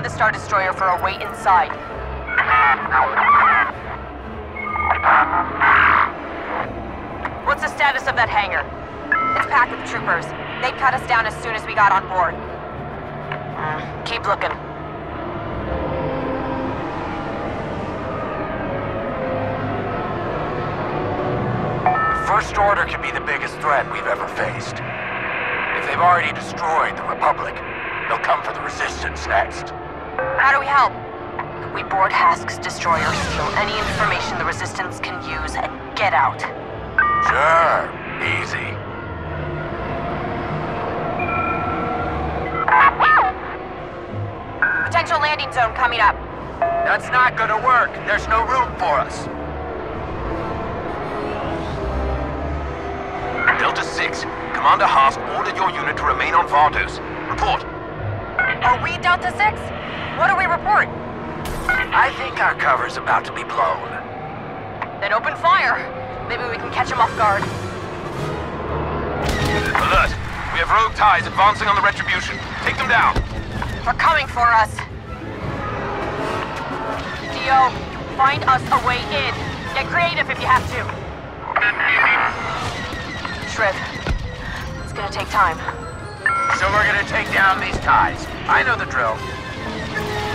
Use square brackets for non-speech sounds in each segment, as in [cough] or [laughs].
the Star Destroyer for a way inside. What's the status of that hangar? It's packed with troopers. They cut us down as soon as we got on board. Keep looking. First Order could be the biggest threat we've ever faced. If they've already destroyed the Republic, they'll come for the Resistance next. How do we help? We board Hask's destroyer, steal any information the Resistance can use, and get out. Sure, easy. Potential landing zone coming up. That's not gonna work. There's no room for us. Delta 6, Commander Hask ordered your unit to remain on Vardos. Report. Are we Delta 6? What do we report? I think our cover's about to be blown. Then open fire. Maybe we can catch them off guard. Alert! We have rogue ties advancing on the Retribution. Take them down. They're coming for us. Dio, find us a way in. Get creative if you have to. Shriv, it's gonna take time. So we're gonna take down these ties. I know the drill.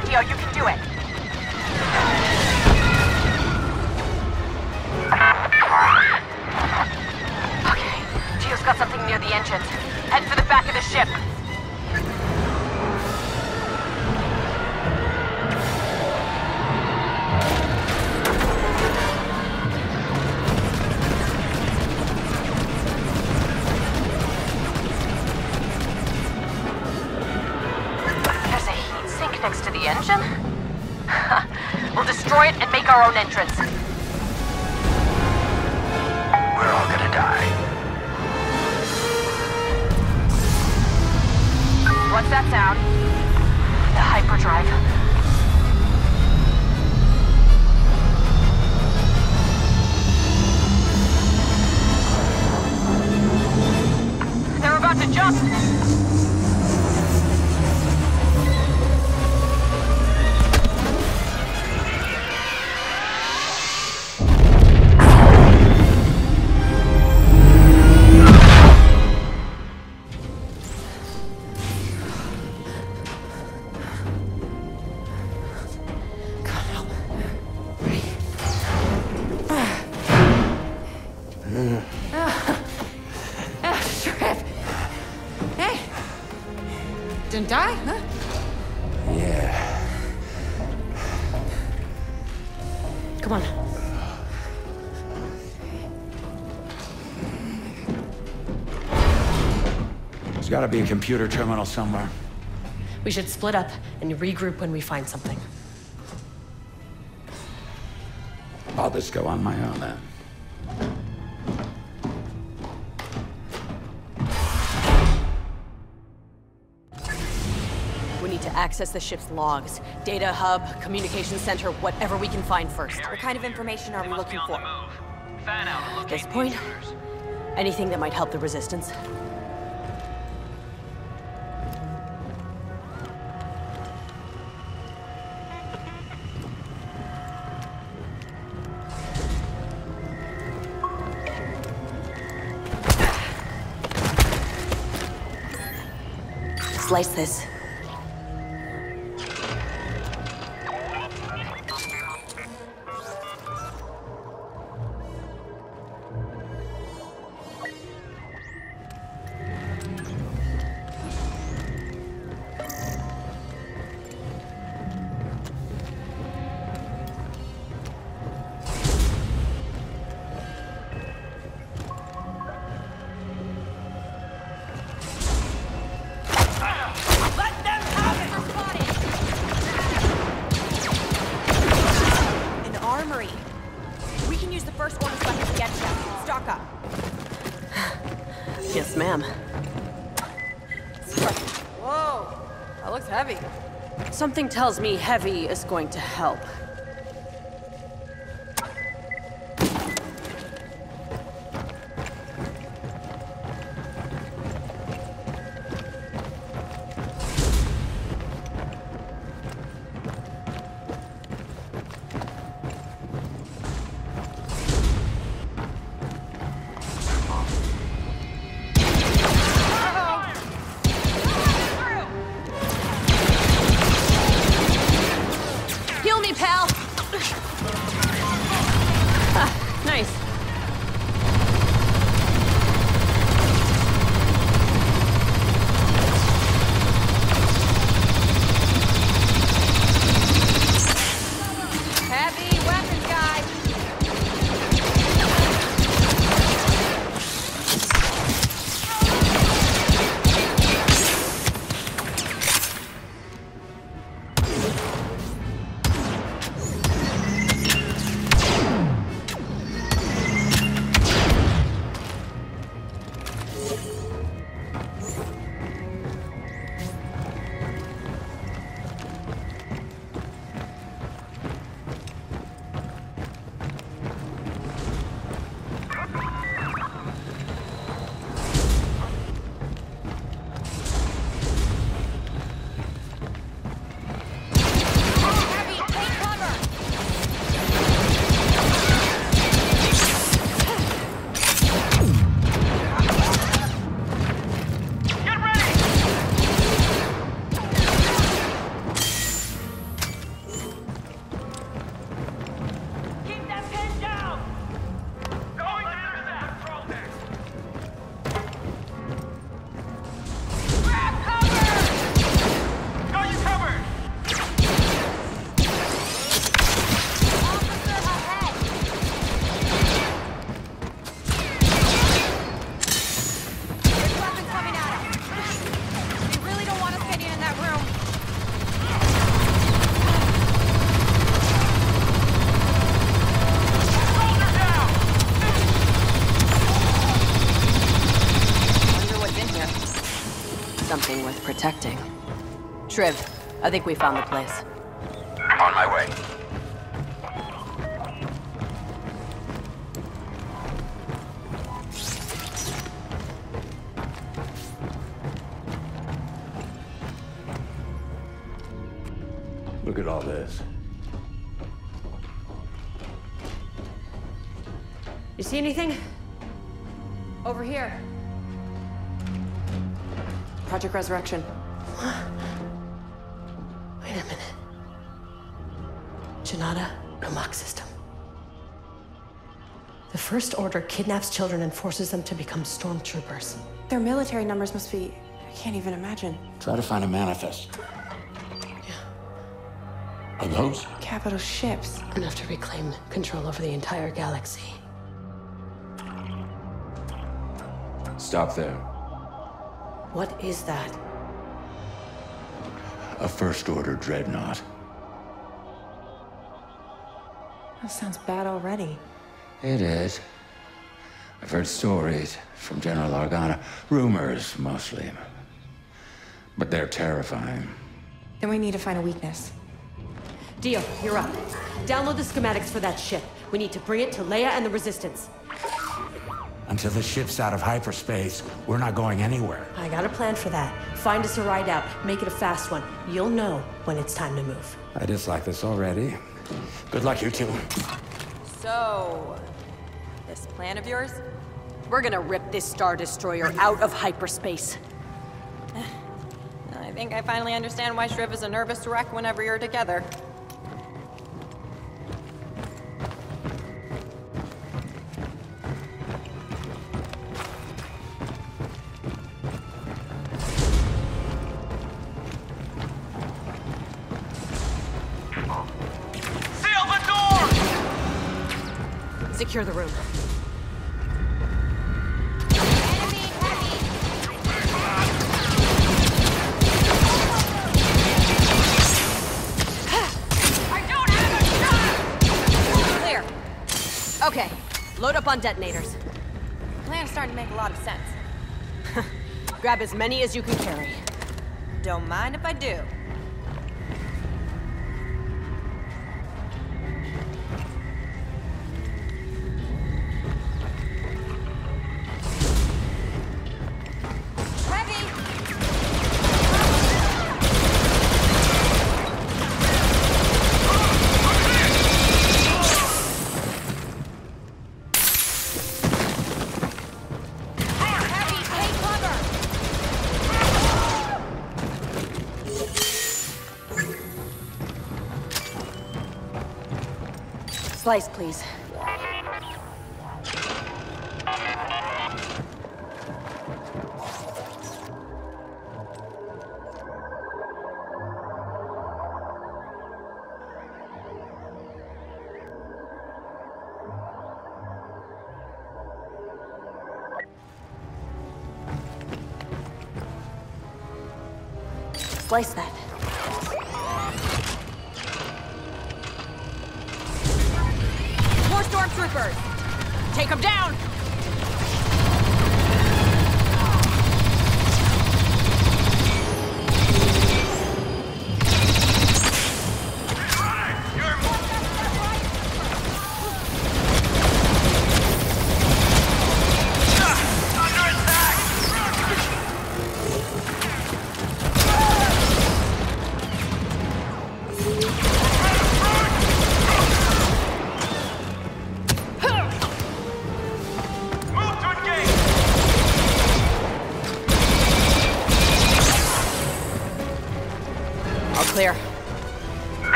Dio. You can do it. Thank you. Gotta be a computer terminal somewhere. We should split up and regroup when we find something. I'll just go on my own then. We need to access the ship's logs. Data hub, communication center, whatever we can find first. What kind of information are we looking for? At this point, anything that might help the resistance. Slice this. Something tells me heavy is going to help. Shriv, I think we found the place. On my way. Look at all this. You see anything? Over here. Project Resurrection. Janata Nomak system. The First Order kidnaps children and forces them to become stormtroopers. Their military numbers must be. I can't even imagine. Try to find a manifest. Are those? Capital ships. Enough to reclaim control over the entire galaxy. Stop there. What is that? A First Order dreadnought. That sounds bad already. It is. I've heard stories from General Organa. Rumors, mostly. But they're terrifying. Then we need to find a weakness. Dio, you're up. Download the schematics for that ship. We need to bring it to Leia and the Resistance. Until the ship's out of hyperspace, we're not going anywhere. I got a plan for that. Find us a ride out. Make it a fast one. You'll know when it's time to move. I dislike this already. Good luck, you two. So, this plan of yours? We're gonna rip this Star Destroyer out of hyperspace. [sighs] I think I finally understand why Shriv is a nervous wreck whenever you're together. Okay, load up on detonators. Plan plan's starting to make a lot of sense. [laughs] Grab as many as you can carry. Don't mind if I do. Slice, please. Slice that. Stormtroopers! Take them down!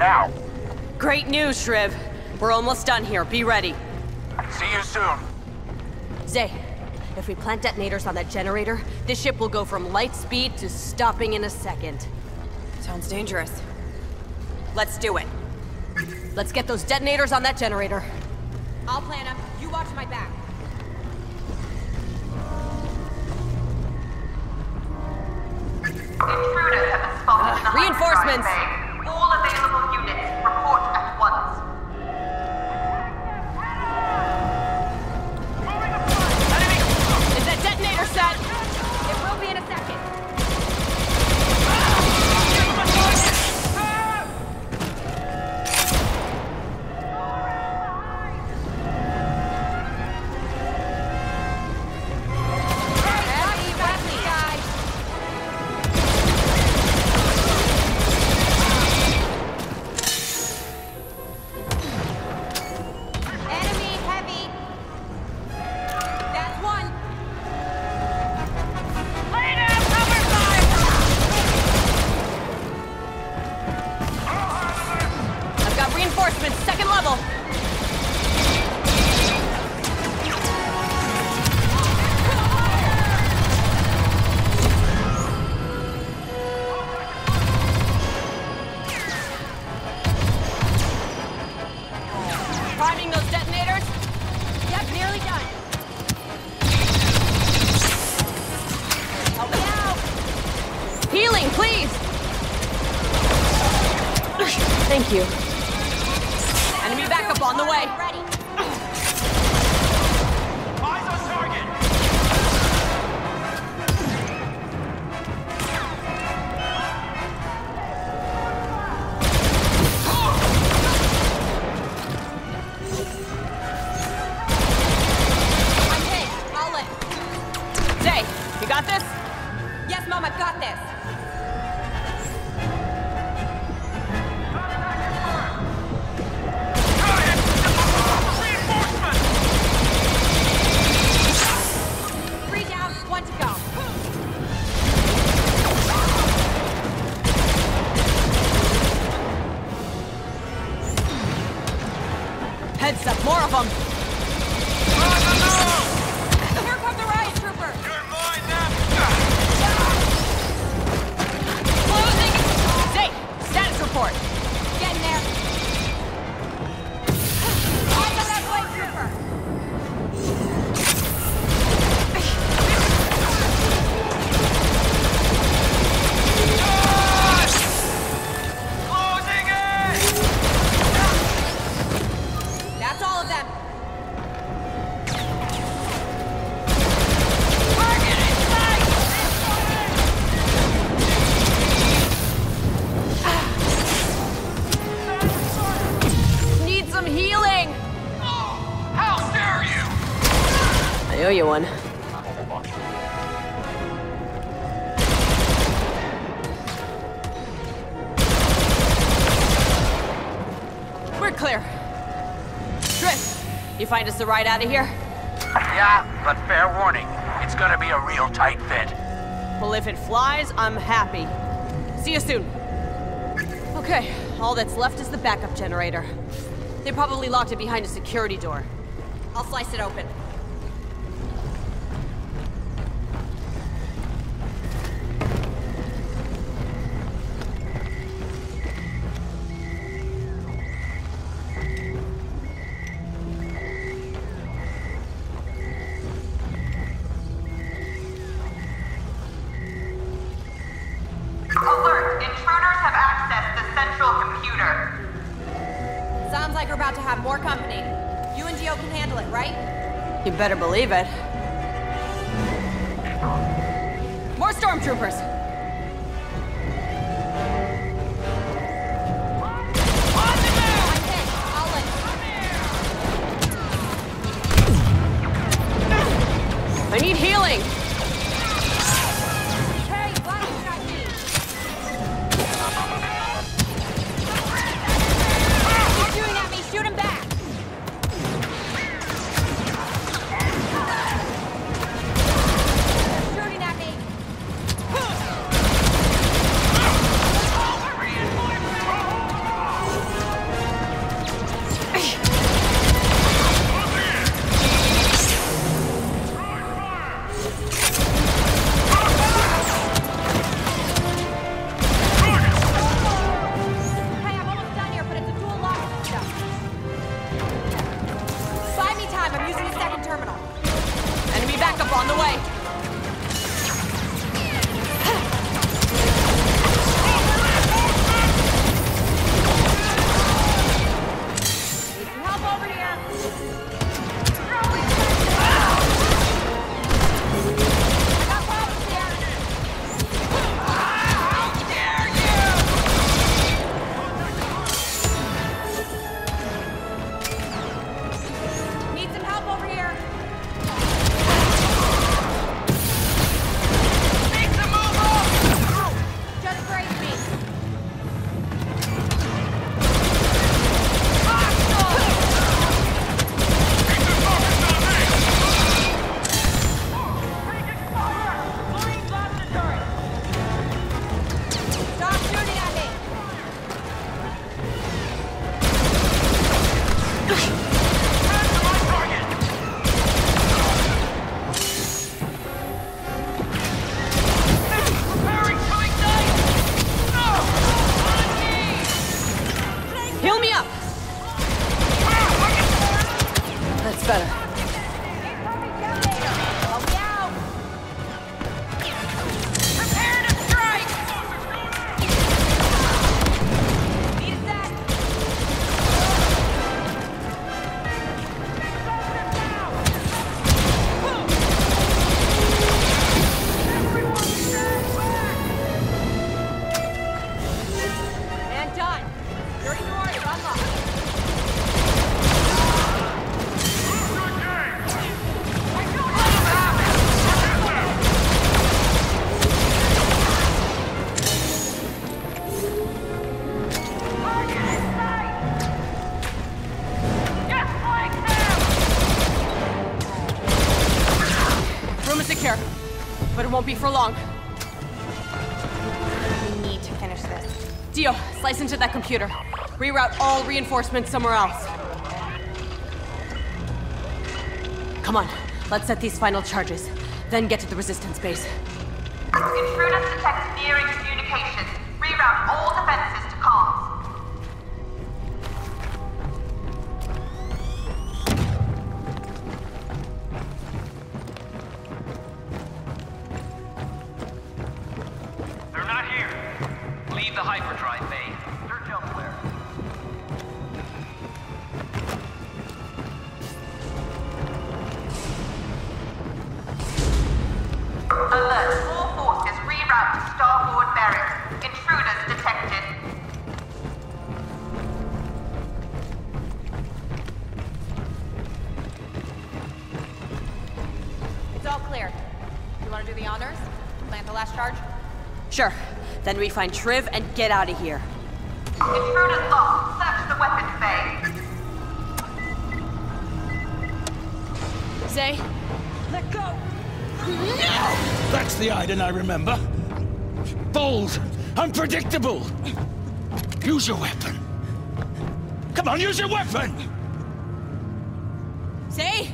Now. Great news, Shriv. We're almost done here. Be ready. See you soon. Zay, if we plant detonators on that generator, this ship will go from light speed to stopping in a second. Sounds dangerous. Let's do it. Let's get those detonators on that generator. I owe you one. We're clear. Drift, you find us the ride out of here? Yeah, but fair warning, it's gonna be a real tight fit. Well, if it flies, I'm happy. See you soon. Okay, all that's left is the backup generator. They probably locked it behind a security door. I'll slice it open. Have more company. You and Dio can handle it, right? You better believe it. More stormtroopers! I'm hit. I'll let I need healing! Be for long. We need to finish this. Dio, slice into that computer. Reroute all reinforcements somewhere else. Come on, let's set these final charges, then get to the resistance base. Intruders detect nearing we find Shriv and get out of here. Intruder's lost. Search the weapons bay. Zay, let go. No! That's the Iden I remember. Bold, unpredictable. Use your weapon. Come on, use your weapon! Zay!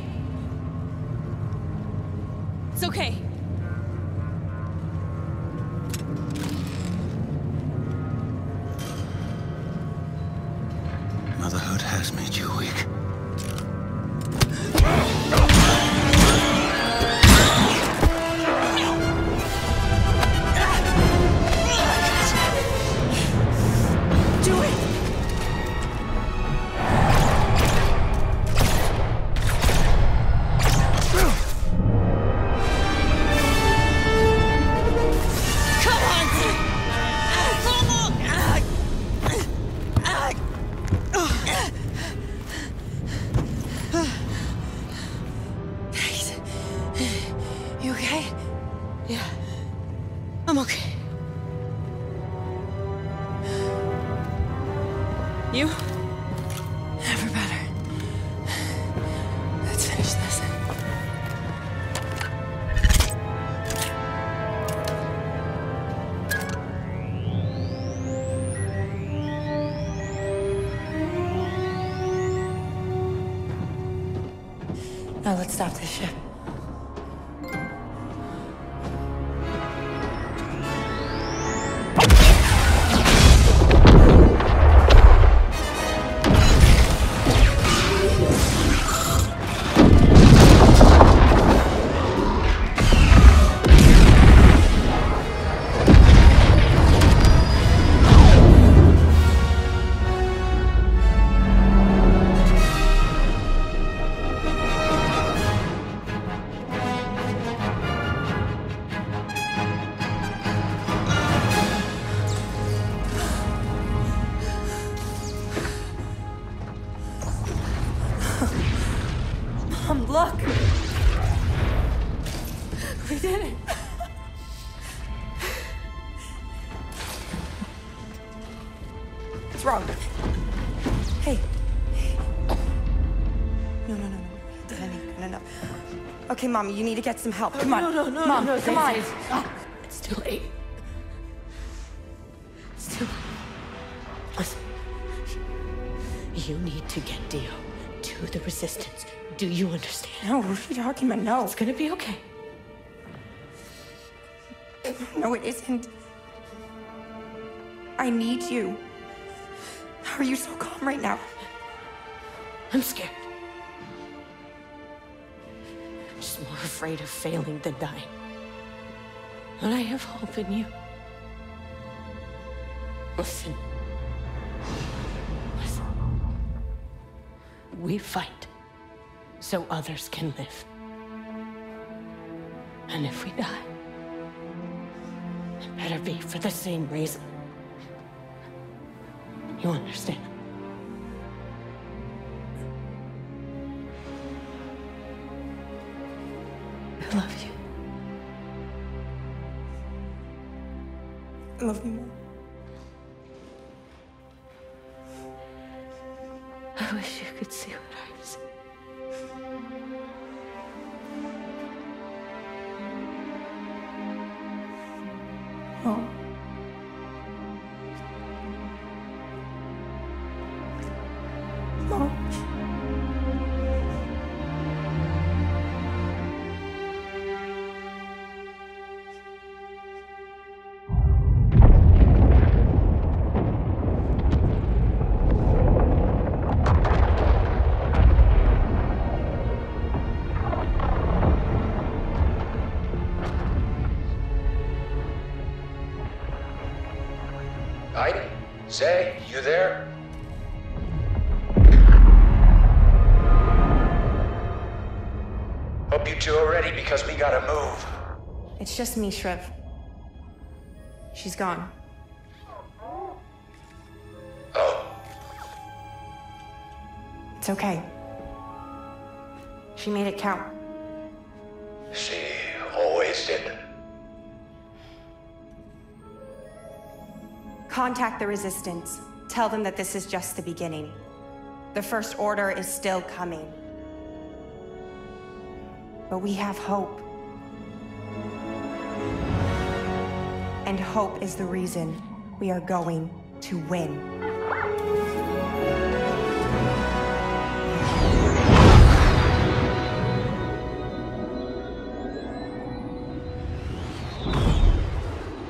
It's okay. Okay, Mom, you need to get some help. Come on. No, no, no, Mom, no, come on. Zay. Ah, it's too late. It's too late. Listen. You need to get Dio to the Resistance. Do you understand? No, what are you talking about? No. It's gonna be okay. No, it isn't. I need you. How are you so calm right now? I'm scared. Afraid of failing than dying. But I have hope in you. Listen. Listen. We fight so others can live. And if we die, it better be for the same reason. You understand? I love you. I love you more. I wish you could see what I see. You two are ready because we gotta move. It's just me, Shriv. She's gone. Oh, It's okay. She made it count. she always did. Contact the Resistance. Tell them that this is just the beginning. The First Order is still coming. But we have hope. And hope is the reason we are going to win.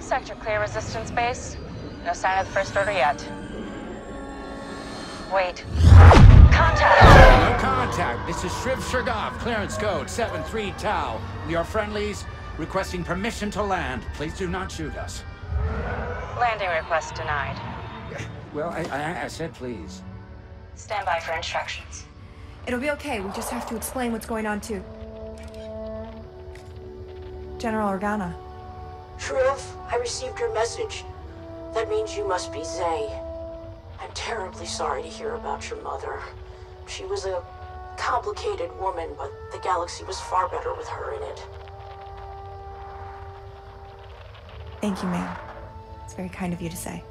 Sector clear resistance base. No sign of the First Order yet. Wait. Contact! No contact. This is Shriv Suurgav, clearance code 73 Tau. We are friendlies, requesting permission to land. Please do not shoot us. Landing request denied. Well, I, I, I said please. Stand by for instructions. It'll be okay. We just have to explain what's going on, too. General Organa. Shriv, I received your message. That means you must be Zay. I'm terribly sorry to hear about your mother. She was a complicated woman, but the galaxy was far better with her in it. Thank you, ma'am. It's very kind of you to say.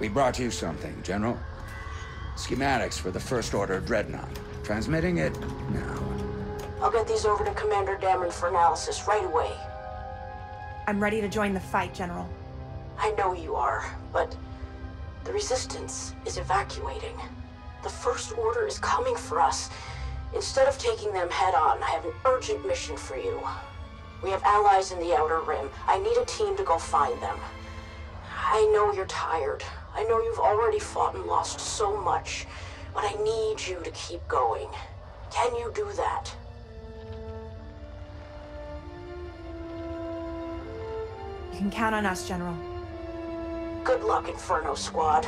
We brought you something, General. Schematics for the First Order Dreadnought. Transmitting it now. I'll get these over to Commander Dameron for analysis right away. I'm ready to join the fight, General. I know you are, but the Resistance is evacuating. The First Order is coming for us. Instead of taking them head on, I have an urgent mission for you. We have allies in the Outer Rim. I need a team to go find them. I know you're tired. I know you've already fought and lost so much, but I need you to keep going. Can you do that? You can count on us, General. Good luck, Inferno Squad.